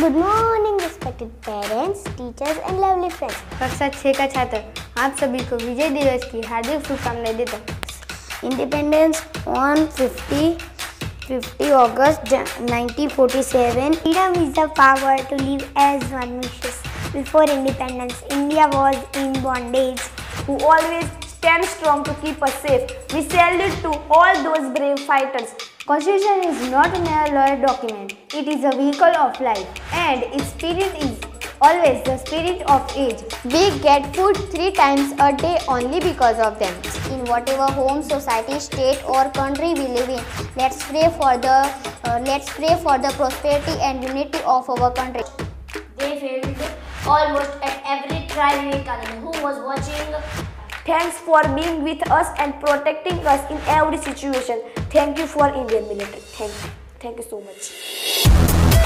Good morning respected parents teachers and lovely friends कक्षा छः का छात्र आप सभी को विजय दिवस की हार्दिक शुभकामनाएँ देता हूँ। Independence on fifty fifty August nineteen forty seven freedom is the power to live as one wishes before independence India was in bondage who always stand strong to keep us safe we salute to all those brave fighters Constitution is not a mere lawyer document. It is a vehicle of life. And its spirit is always the spirit of age. We get food three times a day only because of them. In whatever home, society, state, or country we live in, let's pray for the uh, let's pray for the prosperity and unity of our country. They failed almost at every try Vivekananda who was watching Thanks for being with us and protecting us in every situation. Thank you for Indian military. Thank you. Thank you so much.